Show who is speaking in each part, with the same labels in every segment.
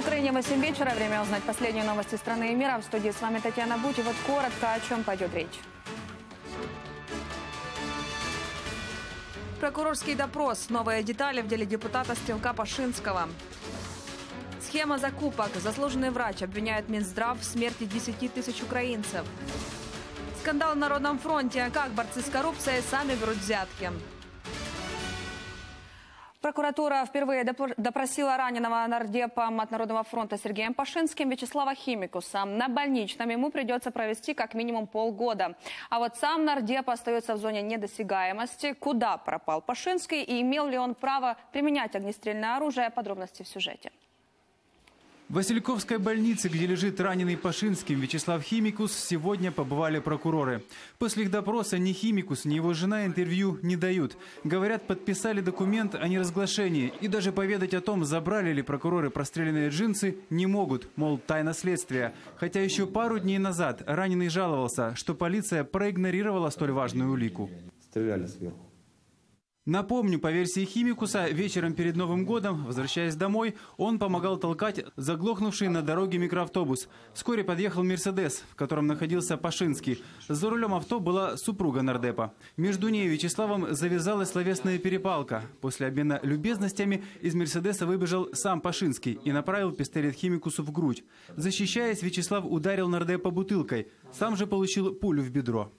Speaker 1: Украине 8 вечера. Время узнать последние новости страны и мира. В студии с вами Татьяна Буть. И вот коротко, о чем пойдет речь. Прокурорский допрос. Новые детали в деле депутата Стрелка Пашинского. Схема закупок. Заслуженный врач обвиняет Минздрав в смерти 10 тысяч украинцев. Скандал на Народном фронте. Как борцы с коррупцией сами берут взятки. Прокуратура впервые допросила раненого нардепом от Народного фронта Сергеем Пашинским Вячеслава Химикуса. На больничном ему придется провести как минимум полгода. А вот сам нардеп остается в зоне недосягаемости. Куда пропал Пашинский и имел ли он право применять огнестрельное оружие? Подробности в сюжете.
Speaker 2: В Васильковской больнице, где лежит раненый Пашинским Вячеслав Химикус, сегодня побывали прокуроры. После их допроса ни Химикус, ни его жена интервью не дают. Говорят, подписали документ о неразглашении. И даже поведать о том, забрали ли прокуроры простреленные джинсы, не могут, мол, тайна следствия. Хотя еще пару дней назад раненый жаловался, что полиция проигнорировала столь важную улику.
Speaker 3: Стреляли сверху.
Speaker 2: Напомню, по версии Химикуса, вечером перед Новым годом, возвращаясь домой, он помогал толкать заглохнувший на дороге микроавтобус. Вскоре подъехал «Мерседес», в котором находился Пашинский. За рулем авто была супруга нардепа. Между ней и Вячеславом завязалась словесная перепалка. После обмена любезностями из «Мерседеса» выбежал сам Пашинский и направил пистолет Химикусу в грудь. Защищаясь, Вячеслав ударил нардепа бутылкой. Сам же получил пулю в бедро.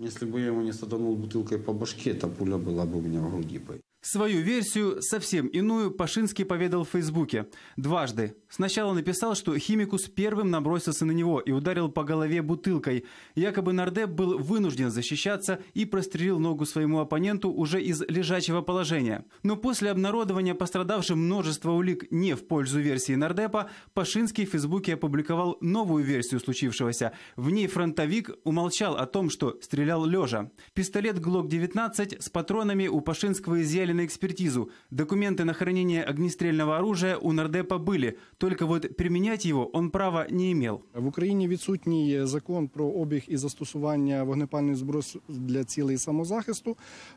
Speaker 3: Если бы я ему не саданул бутылкой по башке, эта пуля была бы у меня в груди.
Speaker 2: Свою версию, совсем иную, Пашинский поведал в Фейсбуке. Дважды. Сначала написал, что Химикус первым набросился на него и ударил по голове бутылкой. Якобы нардеп был вынужден защищаться и прострелил ногу своему оппоненту уже из лежачего положения. Но после обнародования пострадавшим множество улик не в пользу версии нардепа, Пашинский в Фейсбуке опубликовал новую версию случившегося. В ней фронтовик умолчал о том, что стрелял лежа. Пистолет ГЛОК-19 с патронами у Пашинского изъяли на экспертизу. Документы на хранение огнестрельного оружия у нардепа были, только вот применять его он права не имел.
Speaker 4: В Україні відсутній закон про обіг і застосування вогнепальної зброї для цілей самозахисту.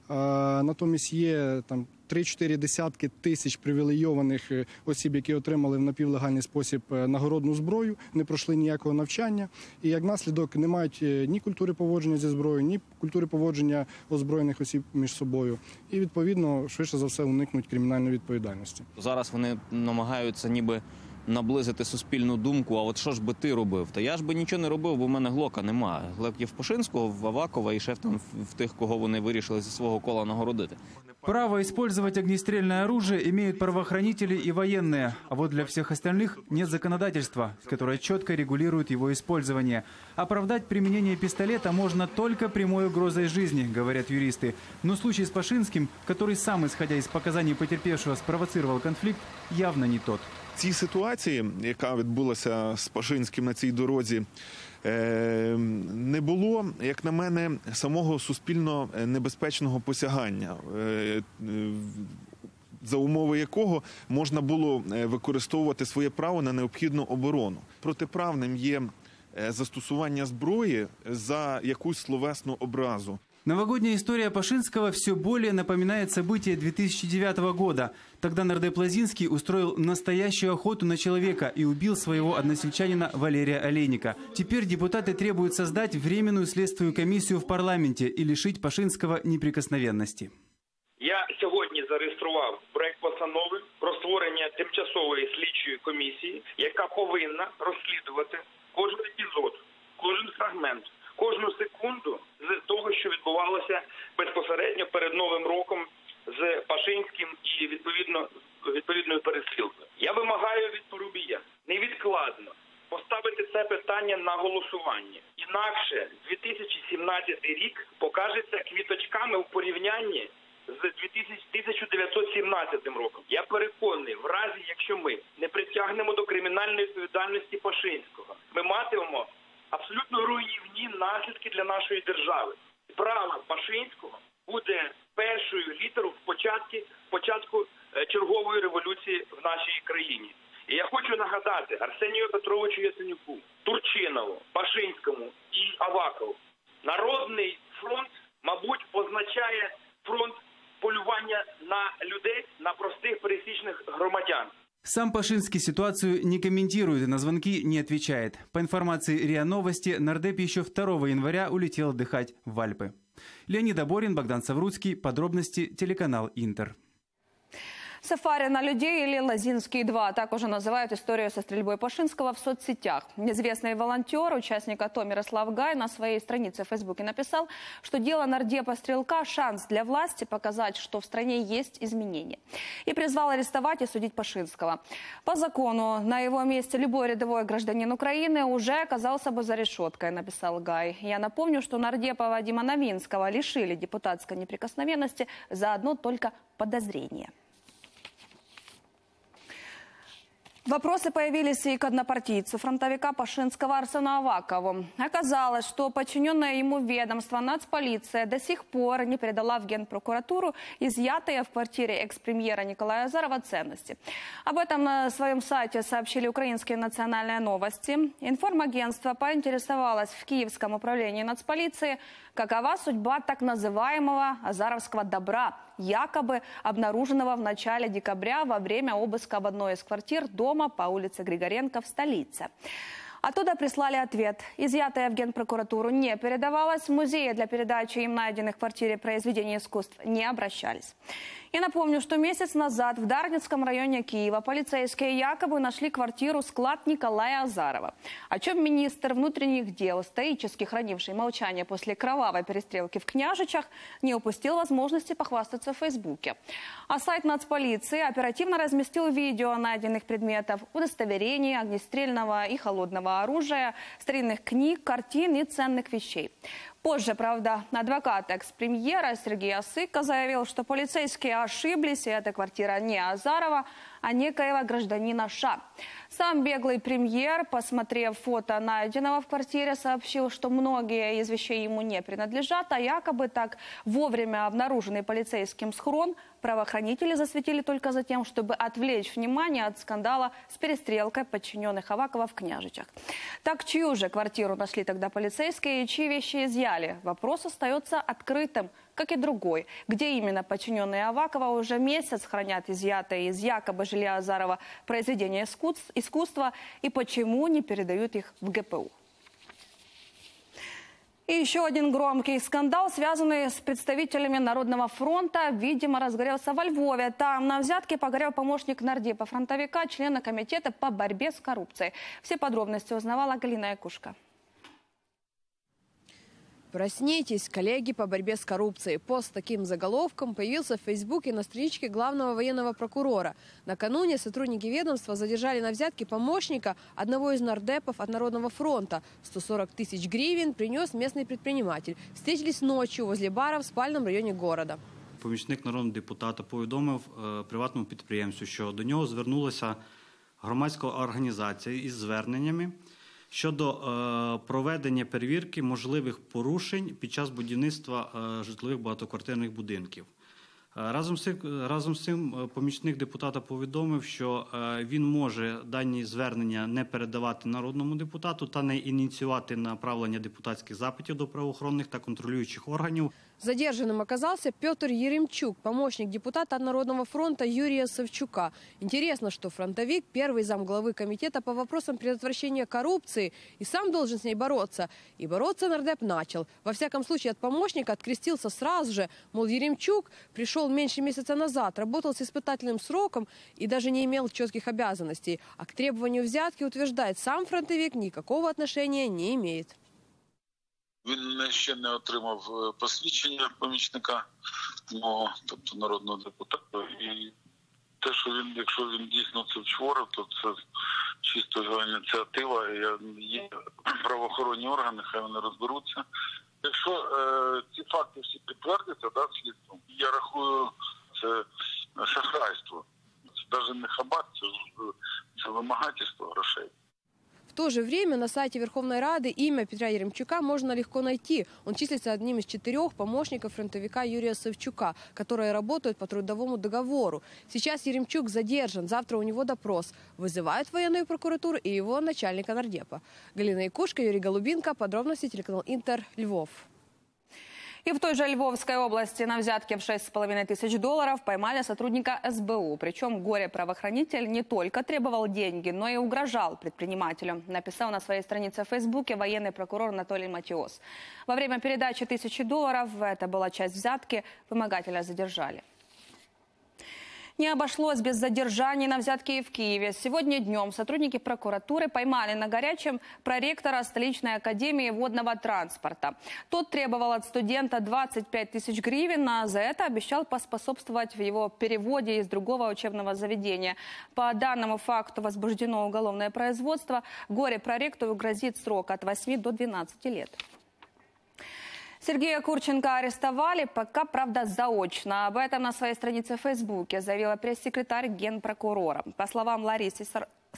Speaker 4: Натомість є там 3-4 десятки тисяч привілейованих е, осіб, які отримали в напівлегальний спосіб е, нагородну зброю, не пройшли ніякого навчання, і як наслідок не мають е, ні культури поводження зі зброєю, ні культури поводження озброєних осіб між собою, і відповідно швидше за все уникнуть кримінальної відповідальності.
Speaker 5: Зараз вони намагаються, ніби наблизити суспільну думку. А от що ж би ти робив? Та я ж би нічого не робив, бо в мене глока немає. Глек є в Пашинського, в Авакова і шеф там в тих, кого вони вирішили зі свого кола нагородити.
Speaker 2: Право использовать огнестрельное оружие имеют правоохранители и военные, а вот для всех остальных нет законодательства, которое четко регулирует его использование. Оправдать применение пистолета можно только прямой угрозой жизни, говорят юристы. Но случай с Пашинским, который сам, исходя из показаний потерпевшего, спровоцировал конфликт, явно не тот.
Speaker 6: Цій ситуації, яка відбулася з Пашинським на цій дорозі, е, не було, як на мене, самого суспільно небезпечного посягання. Е, за умови якого можна було е, використовувати своє право на необхідну оборону. Протиправним є застосування зброї за якусь словесну образу.
Speaker 2: Новогодняя история Пашинского все более напоминает события 2009 года. Тогда нардеп Лазинский устроил настоящую охоту на человека и убил своего односельчанина Валерия Олейника. Теперь депутаты требуют создать временную следственную комиссию в парламенте и лишить Пашинского неприкосновенности.
Speaker 7: Я сьогодні зареєстрував проект постанови про створення тимчасової слідчої комісії, яка повинна розслідувати кожен епізод, кожен фрагмент кожну секунду з того, що відбувалося безпосередньо перед новим роком з Пашинським і відповідно відповідною перестрілкою. Я вимагаю від Порубія невідкладно поставити це питання на голосування. Інакше 2017 рік покажеться квіточками у порівнянні з 1917 роком. Я переконаний, в разі якщо ми не притягнемо до кримінальної відповідальності Пашинського, ми матимемо абсолютно руйнівні наслідки для нашої держави. Право Пашинського буде першою літерою в початку, початку е, чергової революції в нашій країні. І я хочу нагадати Арсенію Петровичу Яценюку, Турчинову, Пашинському і Авакову. Народний фронт, мабуть, означає фронт полювання на людей, на простих пересічних громадян.
Speaker 2: Сам Пашинский ситуацию не комментирует на звонки не отвечает. По информации РИА Новости, нардеп еще 2 января улетел отдыхать в Альпы. Леонид Аборин, Богдан Савруцкий. Подробности телеканал Интер.
Speaker 1: Сафари на людей или Лазинский-2. Так уже называют историю со стрельбой Пашинского в соцсетях. Неизвестный волонтер, участник АТО Мирослав Гай на своей странице в Фейсбуке написал, что дело нардепа Стрелка – шанс для власти показать, что в стране есть изменения. И призвал арестовать и судить Пашинского. По закону, на его месте любой рядовой гражданин Украины уже оказался бы за решеткой, написал Гай. Я напомню, что нардепа Вадима Новинского лишили депутатской неприкосновенности за одно только подозрение. Вопросы появились и к однопартийцу фронтовика Пашинского Арсену Авакову. Оказалось, что подчиненное ему ведомство нацполиция до сих пор не передала в Генпрокуратуру изъятые в квартире экс-премьера Николая Азарова ценности. Об этом на своем сайте сообщили украинские национальные новости. Информагентство поинтересовалось в Киевском управлении нацполиции, какова судьба так называемого азаровского добра, якобы обнаруженного в начале декабря во время обыска в одной из квартир дома по улице Григоренко в столице. Оттуда прислали ответ. Изъятое в Генпрокуратуру не передавалось. В музее для передачи им найденных в квартире произведений искусств не обращались. Я напомню, что месяц назад в Дарницком районе Киева полицейские якобы нашли квартиру-склад Николая Азарова. О чем министр внутренних дел, стоически хранивший молчание после кровавой перестрелки в Княжичах, не упустил возможности похвастаться в Фейсбуке. А сайт нацполиции оперативно разместил видео найденных предметов, удостоверений, огнестрельного и холодного оружия, старинных книг, картин и ценных вещей. Позже, правда, адвокат экс-премьера Сергей Осыка заявил, что полицейские ошиблись, и эта квартира не Азарова, а некоего гражданина Ша. Сам беглый премьер, посмотрев фото найденного в квартире, сообщил, что многие из вещей ему не принадлежат, а якобы так вовремя обнаруженный полицейским схрон правоохранители засветили только за тем, чтобы отвлечь внимание от скандала с перестрелкой подчиненных Авакова в Княжичах. Так чью же квартиру нашли тогда полицейские и чьи вещи изъяли? Вопрос остается открытым как и другой, где именно подчиненные Авакова уже месяц хранят изъятые из якобы жилья Азарова произведения искусства и почему не передают их в ГПУ. И еще один громкий скандал, связанный с представителями Народного фронта, видимо, разгорелся во Львове. Там на взятке погорел помощник нардепа фронтовика, члена комитета по борьбе с коррупцией. Все подробности узнавала Галина Якушка.
Speaker 8: Проснитесь, коллеги по борьбе с коррупцией. Пост с таким заголовком появился в Фейсбуке на страничке главного военного прокурора. Накануне сотрудники ведомства задержали на взятке помощника одного из нардепов от Народного фронта. 140 тысяч гривен принес местный предприниматель. Встретились ночью возле бара в спальном районе города.
Speaker 9: Помічник народного депутата повідомив е, приватному підприємцю, що до нього звернулася громадська організація із зверненнями Щодо е, проведення перевірки можливих порушень під час будівництва е, житлових багатоквартирних будинків. Е, разом з цим, разом з цим е, помічник депутата повідомив, що е, він може дані звернення не передавати народному депутату та не ініціювати направлення депутатських запитів до правоохоронних та контролюючих органів.
Speaker 8: Задержанным оказался Петр Еремчук, помощник депутата от Народного фронта Юрия Савчука. Интересно, что фронтовик, первый зам главы комитета по вопросам предотвращения коррупции, и сам должен с ней бороться. И бороться нардеп начал. Во всяком случае, от помощника открестился сразу же. Мол, Еремчук пришел меньше месяца назад, работал с испытательным сроком и даже не имел четких обязанностей. А к требованию взятки, утверждает, сам фронтовик никакого отношения не имеет.
Speaker 10: Він ще не отримав е, посвідчення помічника мого, тобто народного депутата. І те, що він, якщо він дійсно це вчворив, то це чисто його ініціатива. я- Є правоохоронні органи, хай вони розберуться. Якщо е, ці факти всі підтвердяться, да, слідством, я рахую це шахрайство. Це навіть не хабат, це, ж, це вимагательство грошей.
Speaker 8: В то же время на сайте Верховной Рады имя Петра Еремчука можно легко найти. Он числится одним из четырех помощников фронтовика Юрия Савчука, которые работают по трудовому договору. Сейчас Еремчук задержан, завтра у него допрос. Вызывают военную прокуратуру и его начальника нардепа. Галина Якушка, Юрий Голубинка. Подробности телеканал Интер, Львов.
Speaker 1: И в той же Львовской области на взятке в 6,5 тысяч долларов поймали сотрудника СБУ. Причем горе-правоохранитель не только требовал деньги, но и угрожал предпринимателю. Написал на своей странице в Фейсбуке военный прокурор Анатолий Матиос. Во время передачи тысячи долларов, это была часть взятки, вымогателя задержали. Не обошлось без задержаний на взятки и в Киеве. Сегодня днем сотрудники прокуратуры поймали на горячем проректора столичной академии водного транспорта. Тот требовал от студента 25 тысяч гривен, а за это обещал поспособствовать в его переводе из другого учебного заведения. По данному факту возбуждено уголовное производство. Горе-проректору грозит срок от 8 до 12 лет. Сергея Курченко арестовали, пока, правда, заочно. Об этом на своей странице в Фейсбуке заявила пресс-секретарь генпрокурора. По словам Ларисы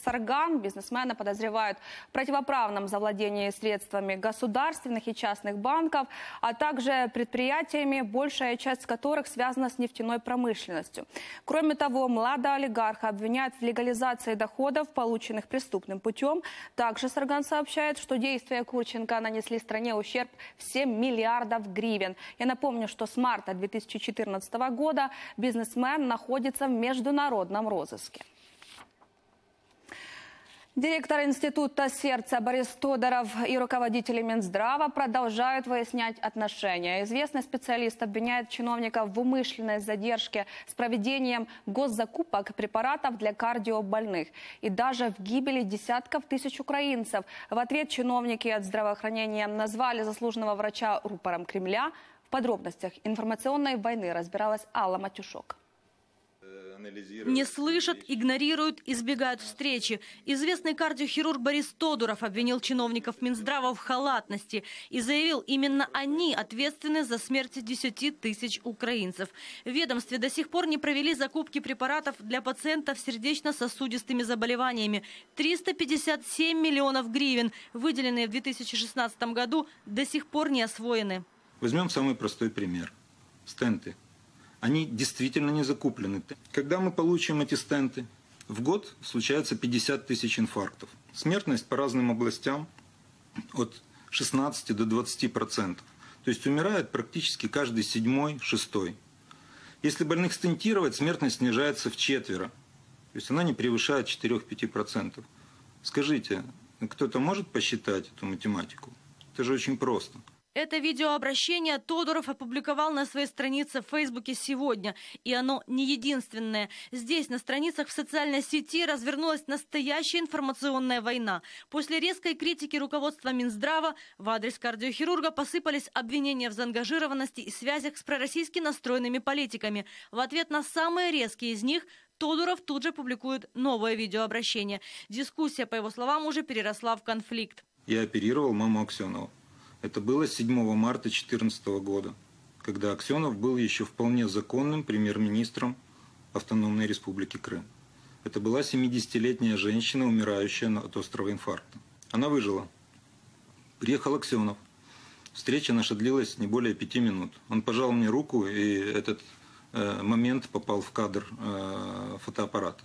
Speaker 1: Сарган бизнесмена подозревают в противоправном завладении средствами государственных и частных банков, а также предприятиями, большая часть которых связана с нефтяной промышленностью. Кроме того, младого олигарха обвиняют в легализации доходов, полученных преступным путем. Также Сарган сообщает, что действия Курченко нанесли стране ущерб в 7 миллиардов гривен. Я напомню, что с марта 2014 года бизнесмен находится в международном розыске. Директор Института сердца Борис Тодоров и руководители Минздрава продолжают выяснять отношения. Известный специалист обвиняет чиновников в умышленной задержке с проведением госзакупок препаратов для кардиобольных и даже в гибели десятков тысяч украинцев. В ответ чиновники от здравоохранения назвали заслуженного врача рупором Кремля. В подробностях информационной войны разбиралась Алла Матюшок
Speaker 11: не слышат, игнорируют, избегают встречи. Известный кардиохирург Борис Тодуров обвинил чиновников Минздрава в халатности и заявил, именно они ответственны за смерти 10 тысяч украинцев. В ведомстве до сих пор не провели закупки препаратов для пациентов с сердечно-сосудистыми заболеваниями. 357 миллионов гривен, выделенные в 2016 году, до сих пор не освоены.
Speaker 12: Возьмем самый простой пример. Стенты – они действительно не закуплены. Когда мы получим эти стенты? В год случается 50 тысяч инфарктов. Смертность по разным областям от 16 до 20 процентов. То есть умирает практически каждый седьмой, шестой. Если больных стентировать, смертность снижается в четверо. То есть она не превышает 4-5 процентов. Скажите, кто-то может посчитать эту математику? Это же очень просто.
Speaker 11: Это видеообращение Тодоров опубликовал на своей странице в Фейсбуке сегодня. И оно не единственное. Здесь, на страницах в социальной сети, развернулась настоящая информационная война. После резкой критики руководства Минздрава в адрес кардиохирурга посыпались обвинения в заангажированности и связях с пророссийски настроенными политиками. В ответ на самые резкие из них Тодоров тут же публикует новое видеообращение. Дискуссия, по его словам, уже переросла в конфликт.
Speaker 12: Я оперировал маму Аксенова. Это было 7 марта 2014 года, когда Аксенов был еще вполне законным премьер-министром Автономной Республики Крым. Это была 70-летняя женщина, умирающая от острого инфаркта. Она выжила. Приехал Аксенов. Встреча наша длилась не более пяти минут. Он пожал мне руку, и этот э, момент попал в кадр э, фотоаппарата.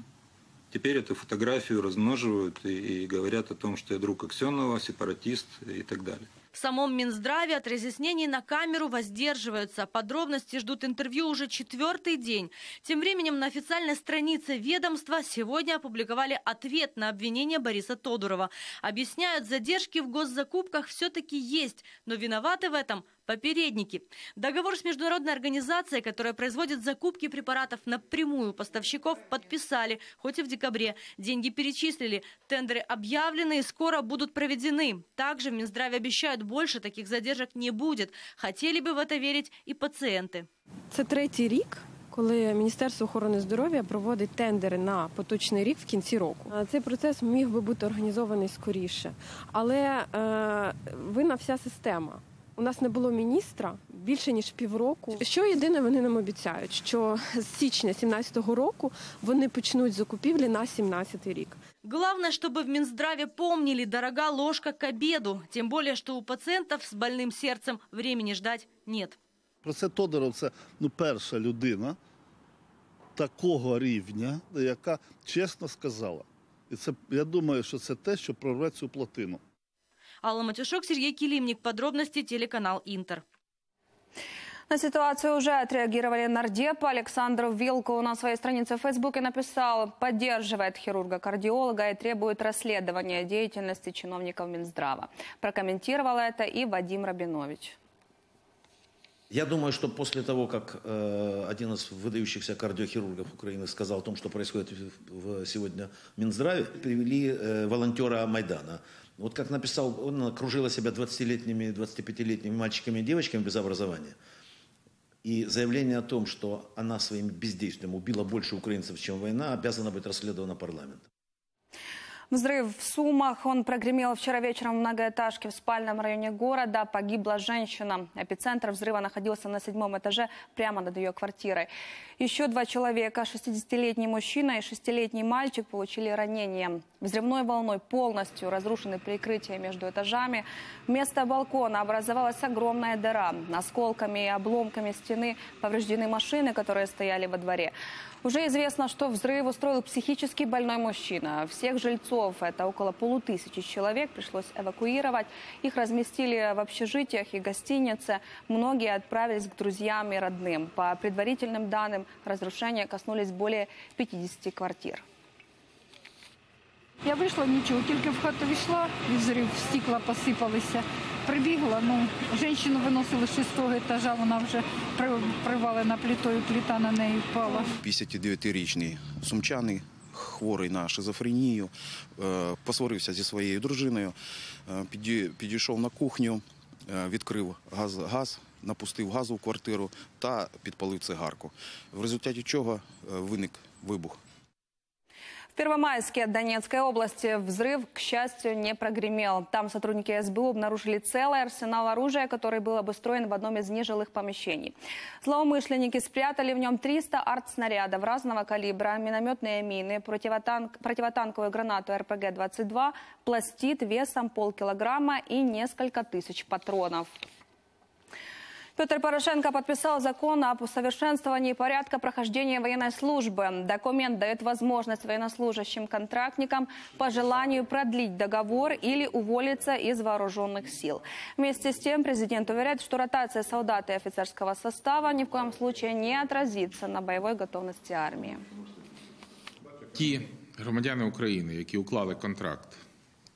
Speaker 12: Теперь эту фотографию размноживают и, и говорят о том, что я друг Аксенова, сепаратист и так далее.
Speaker 11: В самом Минздраве от разъяснений на камеру воздерживаются. Подробности ждут интервью уже четвертый день. Тем временем на официальной странице ведомства сегодня опубликовали ответ на обвинение Бориса Тодурова. Объясняют, задержки в госзакупках все-таки есть, но виноваты в этом попередники. Договор с международной организацией, которая производит закупки препаратов напрямую поставщиков, подписали, хоть и в декабре. Деньги перечислили, тендеры объявлены и скоро будут проведены. Также в Минздраве обещают, больше таких задержек не будет. Хотели бы в это верить и пациенты.
Speaker 8: Це третій рік, коли Міністерство охорони здоров'я проводить тендери на поточний рік в кінці року. Цей процес міг би бути організований скоріше, але е, винна вся система. У нас не було міністра більше ніж півроку. Що єдине вони нам обіцяють, що з січня 17-го року вони почнуть закупівлі на 17-й рік.
Speaker 11: Главное, чтобы в Минздраве помнили, дорога ложка к обеду. Тем более, что у пациентов с больным сердцем времени ждать нет.
Speaker 13: Про це Тодоров це ну, перша людина такого рівня, яка чесно сказала. І це я думаю, що це те, що прорве цю плотину.
Speaker 11: Алла Матюшок, Сергей Килимник. Подробности телеканал Интер.
Speaker 1: На ситуацию уже отреагировали нардеп. Александр Вилку на своей странице в Фейсбуке написал, поддерживает хирурга-кардиолога и требует расследования деятельности чиновников Минздрава. Прокомментировал это и Вадим Рабинович.
Speaker 14: Я думаю, что после того, как э, один из выдающихся кардиохирургов Украины сказал о том, что происходит в, в, сегодня в Минздраве, привели э, волонтера Майдана. Вот как написал, он окружила себя 20-летними, 25-летними мальчиками и девочками без образования. И заявление о том, что она своим бездействием убила больше украинцев, чем война, обязано быть расследовано парламентом.
Speaker 1: Взрыв в Сумах. Он прогремел вчера вечером в многоэтажке в спальном районе города. Погибла женщина. Эпицентр взрыва находился на седьмом этаже, прямо над ее квартирой. Еще два человека, 60-летний мужчина и 6-летний мальчик, получили ранения. Взрывной волной полностью разрушены прикрытия между этажами. Вместо балкона образовалась огромная дыра. Осколками и обломками стены повреждены машины, которые стояли во дворе. Уже известно, что взрыв устроил психически больной мужчина. Всех жильцов, это около полутысячи человек, пришлось эвакуировать. Их разместили в общежитиях и гостинице. Многие отправились к друзьям и родным. По предварительным данным, разрушения коснулись более 50 квартир.
Speaker 15: Я вийшла нічого, тільки в хату війшла, і взрив, стекла посипалися. Прибігла, ну, жінку виносили з шестого етажа, вона вже привалена плитою, плита на неї впала.
Speaker 16: 59-річний сумчаний, хворий на шизофренію, е, посварився зі своєю дружиною, е, підійшов на кухню, е, відкрив газ, газ, напустив газу в квартиру та підпалив цигарку. В результаті чого виник вибух.
Speaker 1: В Первомайске Донецкой области взрыв, к счастью, не прогремел. Там сотрудники СБУ обнаружили целый арсенал оружия, который был обустроен в одном из нежилых помещений. Злоумышленники спрятали в нем 300 артснарядов разного калибра, минометные мины, противотанк, противотанковую гранату РПГ-22, пластид весом полкилограмма и несколько тысяч патронов. Петр Порошенко подписал закон об усовершенствовании порядка прохождения военной службы. Документ дает возможность военнослужащим контрактникам по желанию продлить договор или уволиться из вооруженных сил. Вместе с тем президент уверяет, что ротация солдат и офицерского состава ни в коем случае не отразится на боевой готовности армии.
Speaker 17: Ті громадяни України, які уклали контракт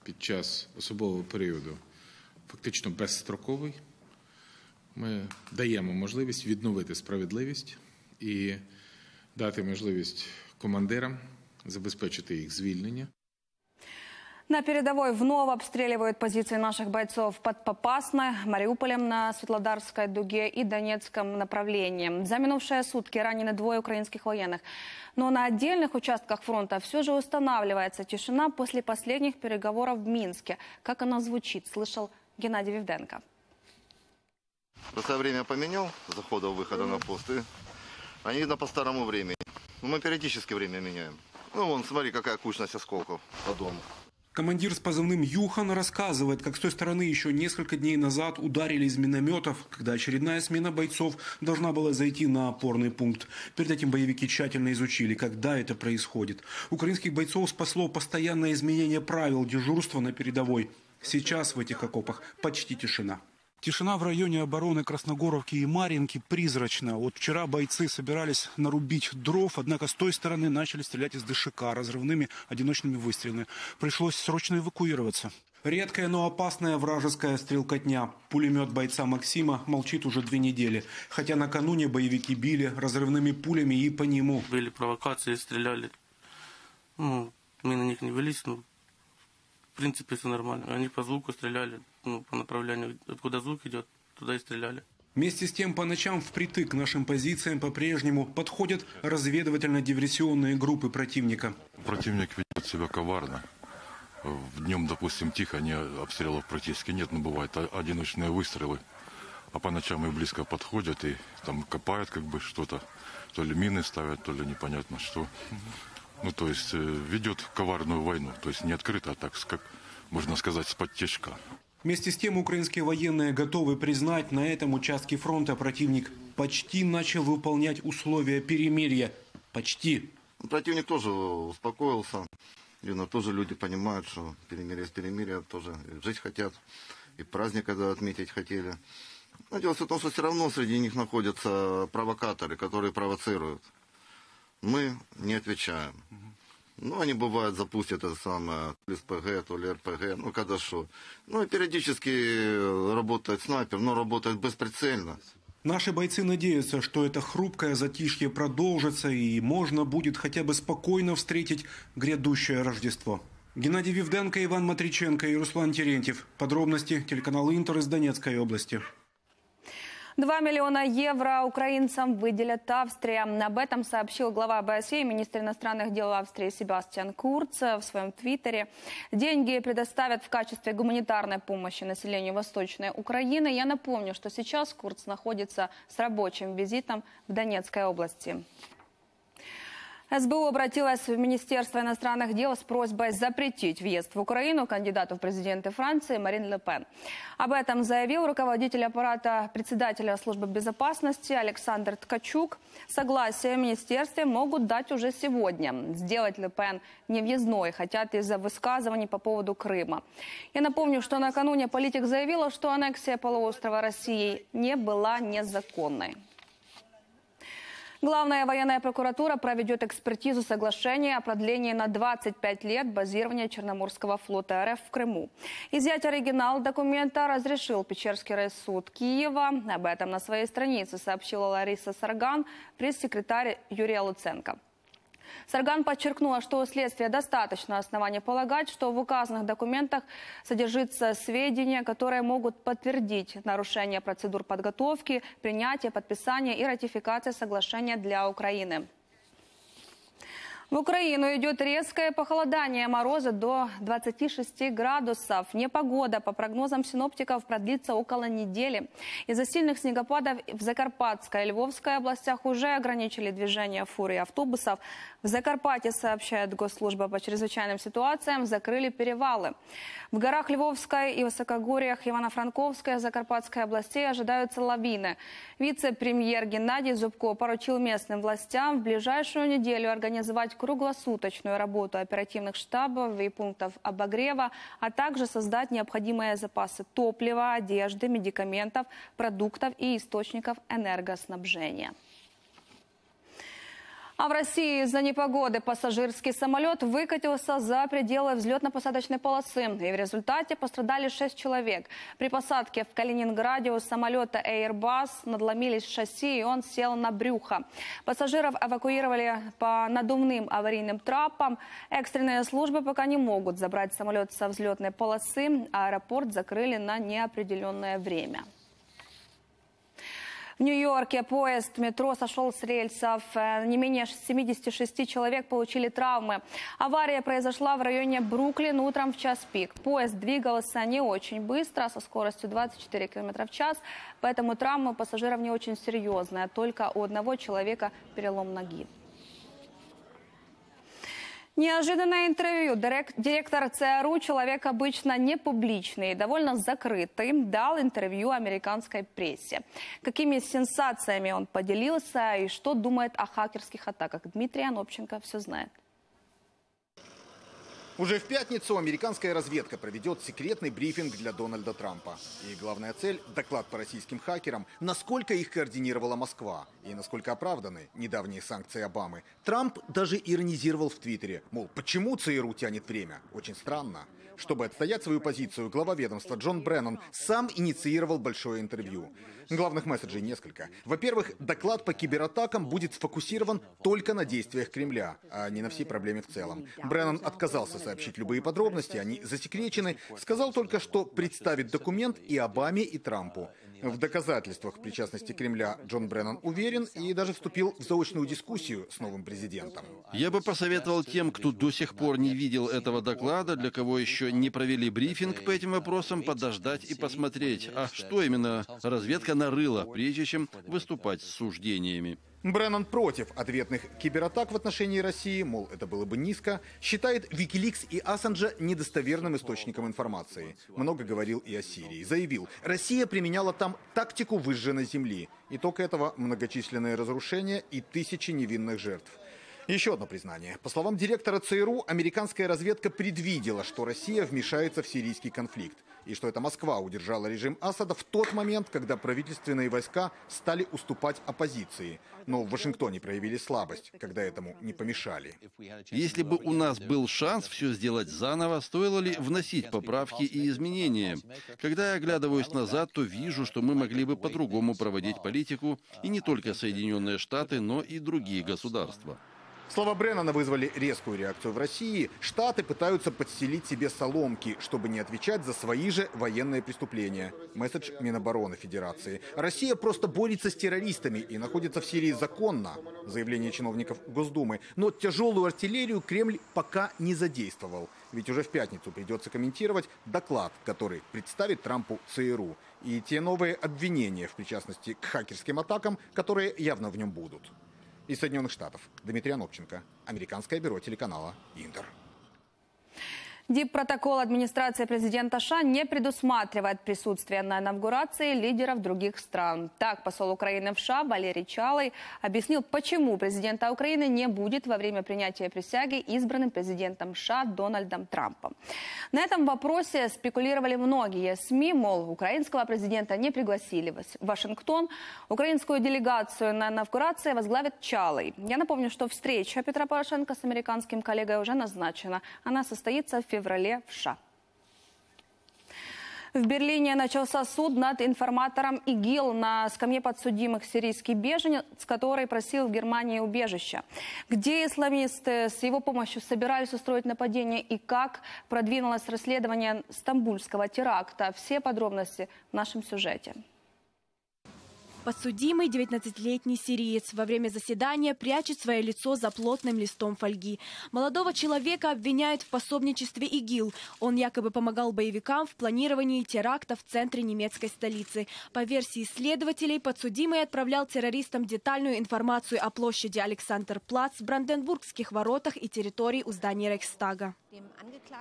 Speaker 17: під час особового періоду, фактично безстроковий, ми даємо можливість відновити справедливість і дати можливість командирам забезпечити їх звільнення.
Speaker 1: На передовой вновь обстреливают позиции наших бойцов под Попасной, Мариуполем на Светлодарской дуге и Донецком направлении. За минувшие сутки ранены двое украинских военных. Но на отдельных участках фронта все же устанавливается тишина после последних переговоров в Минске. Как она звучит, слышал Геннадий Вивденко.
Speaker 18: Просто время поменял, захода-выхода на пост, они, видно, по старому времени. Ну, мы периодически время меняем. Ну, вон, смотри, какая кучность осколков по дому.
Speaker 19: Командир с позывным Юхан рассказывает, как с той стороны еще несколько дней назад ударили из минометов, когда очередная смена бойцов должна была зайти на опорный пункт. Перед этим боевики тщательно изучили, когда это происходит. Украинских бойцов спасло постоянное изменение правил дежурства на передовой. Сейчас в этих окопах почти тишина. Тишина в районе обороны Красногоровки и Маринки призрачна. Вот вчера бойцы собирались нарубить дров, однако с той стороны начали стрелять из ДШК разрывными одиночными выстрелами. Пришлось срочно эвакуироваться. Редкая, но опасная вражеская стрелкотня. Пулемет бойца Максима молчит уже две недели. Хотя накануне боевики били разрывными пулями и по нему.
Speaker 20: Были провокации, стреляли. Ну, мы на них не велись, но в принципе все нормально. Они по звуку стреляли по направлению, откуда звук идет, туда и стреляли.
Speaker 19: Вместе с тем, по ночам впритык к нашим позициям по-прежнему подходят разведывательно-диверсионные группы противника.
Speaker 21: Противник ведет себя коварно. В днем, допустим, тихо, не обстрелов практически нет, но бывают одиночные выстрелы. А по ночам и близко подходят и там копают как бы что-то. То ли мины ставят, то ли непонятно что. Ну, то есть э, ведет коварную войну. То есть не открыто, а так, как можно сказать, с подтяжка.
Speaker 19: Вместе с тем украинские военные готовы признать, на этом участке фронта противник почти начал выполнять условия перемирия. Почти.
Speaker 18: Противник тоже успокоился. Видно, тоже люди понимают, что перемирие с перемирия тоже жить хотят. И праздник когда отметить хотели. Но дело в том, что все равно среди них находятся провокаторы, которые провоцируют. Мы не отвечаем. Ну, они бывают запустят это самое, то ли СПГ, то ли РПГ, ну, когда что. Ну, и периодически работает снайпер, но работает бесприцельно.
Speaker 19: Наши бойцы надеются, что это хрупкое затишье продолжится и можно будет хотя бы спокойно встретить грядущее Рождество. Геннадий Вивденко, Иван Матриченко и Руслан Терентьев. Подробности телеканал Интер из Донецкой области.
Speaker 1: 2 миллиона евро украинцам выделят Австрия. Об этом сообщил глава ОБСЕ и министр иностранных дел Австрии Себастьян Курц в своем твиттере. Деньги предоставят в качестве гуманитарной помощи населению Восточной Украины. Я напомню, что сейчас Курц находится с рабочим визитом в Донецкой области. СБУ обратилась в Министерство иностранных дел с просьбой запретить въезд в Украину кандидату в президенты Франции Марин Ле Пен. Об этом заявил руководитель аппарата председателя службы безопасности Александр Ткачук. Согласие в министерстве могут дать уже сегодня. Сделать Ле Пен невъездной хотят из-за высказываний по поводу Крыма. Я напомню, что накануне политик заявила, что аннексия полуострова России не была незаконной. Главная военная прокуратура проведет экспертизу соглашения о продлении на 25 лет базирования Черноморского флота РФ в Крыму. Изъять оригинал документа разрешил Печерский райсуд Киева. Об этом на своей странице сообщила Лариса Сарган, пресс-секретарь Юрия Луценко. Сарган подчеркнула, что у следствия достаточно оснований полагать, что в указанных документах содержится сведения, которые могут подтвердить нарушение процедур подготовки, принятия, подписания и ратификации соглашения для Украины. В Украину идет резкое похолодание мороза до 26 градусов. Непогода, по прогнозам синоптиков, продлится около недели. Из-за сильных снегопадов в Закарпатской и Львовской областях уже ограничили движение фур и автобусов. В Закарпатье, сообщает Госслужба по чрезвычайным ситуациям, закрыли перевалы. В горах Львовской и высокогорьях Ивано-Франковской и Закарпатской областей ожидаются лавины. Вице-премьер Геннадий Зубко поручил местным властям в ближайшую неделю организовать круглосуточную работу оперативных штабов и пунктов обогрева, а также создать необходимые запасы топлива, одежды, медикаментов, продуктов и источников энергоснабжения. А в России из-за непогоды пассажирский самолет выкатился за пределы взлетно-посадочной полосы. И в результате пострадали шесть человек. При посадке в Калининграде у самолета Airbus надломились шасси, и он сел на брюхо. Пассажиров эвакуировали по надувным аварийным трапам. Экстренные службы пока не могут забрать самолет со взлетной полосы. Аэропорт закрыли на неопределенное время. В Нью-Йорке поезд метро сошел с рельсов. Э, не менее 76 человек получили травмы. Авария произошла в районе Бруклин утром в час пик. Поезд двигался не очень быстро, со скоростью 24 км в час, поэтому травмы пассажиров не очень серьезные. Только у одного человека перелом ноги. Неожиданное интервью. Директор ЦРУ, человек обычно не публичный, довольно закрытый, дал интервью американской прессе. Какими сенсациями он поделился и что думает о хакерских атаках? Дмитрий Анопченко все знает.
Speaker 22: Уже в пятницу американская разведка проведет секретный брифинг для Дональда Трампа. И главная цель – доклад по российским хакерам, насколько их координировала Москва и насколько оправданы недавние санкции Обамы. Трамп даже иронизировал в Твиттере, мол, почему ЦРУ тянет время? Очень странно. Чтобы отстоять свою позицию, глава ведомства Джон Бреннан сам инициировал большое интервью. Главных месседжей несколько. Во-первых, доклад по кибератакам будет сфокусирован только на действиях Кремля, а не на всей проблеме в целом. Бреннан отказался сообщить любые подробности, они засекречены, сказал только, что представит документ и Обаме, и Трампу. В доказательствах причастности Кремля Джон Бреннан уверен и даже вступил в заочную дискуссию с новым президентом.
Speaker 23: Я бы посоветовал тем, кто до сих пор не видел этого доклада, для кого еще не провели брифинг по этим вопросам, подождать и посмотреть, а что именно разведка нарыла, прежде чем выступать с суждениями.
Speaker 22: Бреннан против ответных кибератак в отношении России, мол, это было бы низко, считает Викиликс и Ассанджа недостоверным источником информации. Много говорил и о Сирии. Заявил, Россия применяла там тактику выжженной земли. Итог этого – многочисленные разрушения и тысячи невинных жертв. Еще одно признание. По словам директора ЦРУ, американская разведка предвидела, что Россия вмешается в сирийский конфликт. И что это Москва удержала режим Асада в тот момент, когда правительственные войска стали уступать оппозиции. Но в Вашингтоне проявили слабость, когда этому не помешали.
Speaker 23: Если бы у нас был шанс все сделать заново, стоило ли вносить поправки и изменения? Когда я оглядываюсь назад, то вижу, что мы могли бы по-другому проводить политику, и не только Соединенные Штаты, но и другие государства.
Speaker 22: Слова Бреннана вызвали резкую реакцию в России. Штаты пытаются подстелить себе соломки, чтобы не отвечать за свои же военные преступления. Месседж Минобороны Федерации. Россия просто борется с террористами и находится в Сирии законно. Заявление чиновников Госдумы. Но тяжелую артиллерию Кремль пока не задействовал. Ведь уже в пятницу придется комментировать доклад, который представит Трампу ЦРУ. И те новые обвинения в причастности к хакерским атакам, которые явно в нем будут. Из Соединенных Штатов Дмитрий Анопченко, Американское бюро телеканала «Интер».
Speaker 1: Диппротокол администрации президента США не предусматривает присутствие на инаугурации лидеров других стран. Так, посол Украины в США Валерий Чалый объяснил, почему президента Украины не будет во время принятия присяги избранным президентом США Дональдом Трампом. На этом вопросе спекулировали многие СМИ, мол, украинского президента не пригласили в Вашингтон. Украинскую делегацию на инаугурации возглавит Чалый. Я напомню, что встреча Петра Порошенко с американским коллегой уже назначена. Она состоится в феврале в США. В Берлине начался суд над информатором ИГИЛ на скамье подсудимых сирийский беженец, который просил в Германии убежища. Где исламисты с его помощью собирались устроить нападение и как продвинулось расследование стамбульского теракта. Все подробности в нашем сюжете.
Speaker 24: Подсудимый 19-летний сириец во время заседания прячет свое лицо за плотным листом фольги. Молодого человека обвиняют в пособничестве ИГИЛ. Он якобы помогал боевикам в планировании теракта в центре немецкой столицы. По версии следователей, подсудимый отправлял террористам детальную информацию о площади Александр-Плац, Бранденбургских воротах и территории у здания Рейхстага.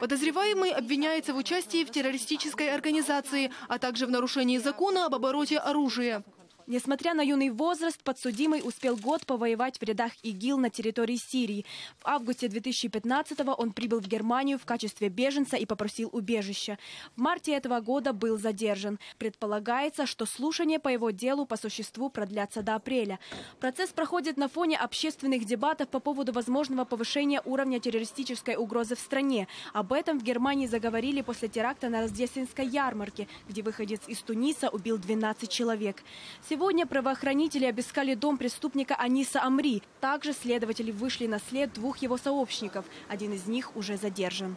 Speaker 25: Подозреваемый обвиняется в участии в террористической организации, а также в нарушении закона об обороте оружия.
Speaker 24: Несмотря на юный возраст, подсудимый успел год повоевать в рядах ИГИЛ на территории Сирии. В августе 2015-го он прибыл в Германию в качестве беженца и попросил убежища. В марте этого года был задержан. Предполагается, что слушания по его делу по существу продлятся до апреля. Процесс проходит на фоне общественных дебатов по поводу возможного повышения уровня террористической угрозы в стране. Об этом в Германии заговорили после теракта на Рождественской ярмарке, где выходец из Туниса убил 12 человек. Сегодня правоохранители обыскали дом преступника Аниса Амри. Также следователи вышли на след двух его сообщников. Один из них уже задержан.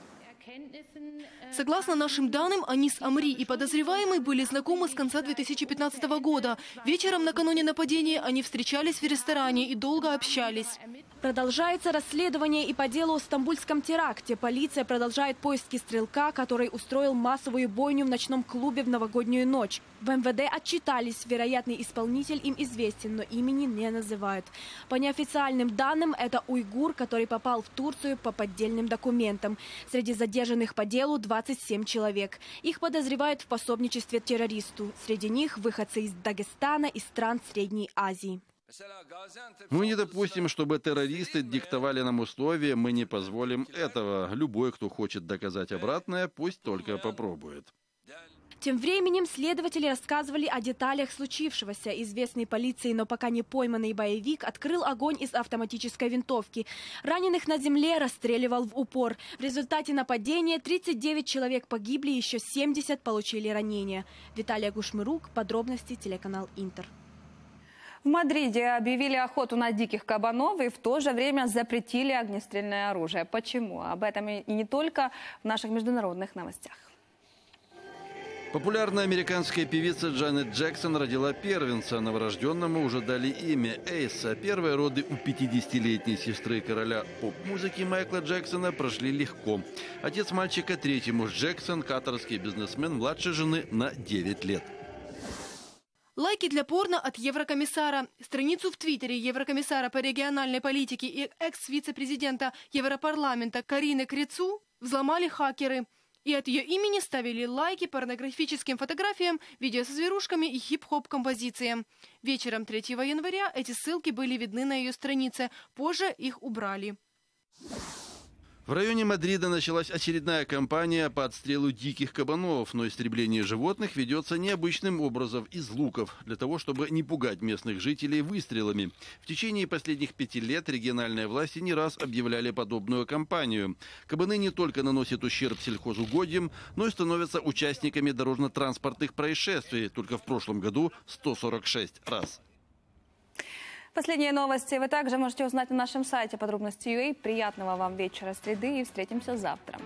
Speaker 25: Согласно нашим данным, Анис Амри и подозреваемый были знакомы с конца 2015 года. Вечером накануне нападения они встречались в ресторане и долго общались.
Speaker 24: Продолжается расследование и по делу о стамбульском теракте. Полиция продолжает поиски стрелка, который устроил массовую бойню в ночном клубе в новогоднюю ночь. В МВД отчитались. Вероятный исполнитель им известен, но имени не называют. По неофициальным данным, это уйгур, который попал в Турцию по поддельным документам. Среди задержанных по делу 27 человек. Их подозревают в пособничестве террористу. Среди них выходцы из Дагестана и стран Средней Азии.
Speaker 23: Мы не допустим, чтобы террористы диктовали нам условия, мы не позволим этого. Любой, кто хочет доказать обратное, пусть только попробует.
Speaker 24: Тем временем следователи рассказывали о деталях случившегося. Известный полиции, но пока не пойманный боевик открыл огонь из автоматической винтовки. Раненых на земле расстреливал в упор. В результате нападения 39 человек погибли, еще 70 получили ранения. Виталия Гушмырук, подробности, телеканал Интер.
Speaker 1: В Мадриде объявили охоту на диких кабанов и в то же время запретили огнестрельное оружие. Почему? Об этом и не только в наших международных новостях.
Speaker 23: Популярная американская певица Джанет Джексон родила первенца. Новорожденному уже дали имя Эйса. Первые роды у 50-летней сестры короля поп-музыки Майкла Джексона прошли легко. Отец мальчика третий муж Джексон, катарский бизнесмен, младше жены на 9 лет.
Speaker 25: Лайки для порно от еврокомиссара. Страницу в Твиттере еврокомиссара по региональной политике и экс-вице-президента Европарламента Карины Крицу взломали хакеры. И от ее имени ставили лайки порнографическим фотографиям, видео со зверушками и хип-хоп композициям. Вечером 3 января эти ссылки были видны на ее странице. Позже их убрали.
Speaker 23: В районе Мадрида началась очередная кампания по отстрелу диких кабанов, но истребление животных ведется необычным образом из луков, для того, чтобы не пугать местных жителей выстрелами. В течение последних пяти лет региональные власти не раз объявляли подобную кампанию. Кабаны не только наносят ущерб сельхозугодьям, но и становятся участниками дорожно-транспортных происшествий, только в прошлом году 146 раз.
Speaker 1: Последние новости вы также можете узнать на нашем сайте подробности UA. Приятного вам вечера среды и встретимся завтра.